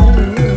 home.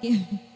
Gitu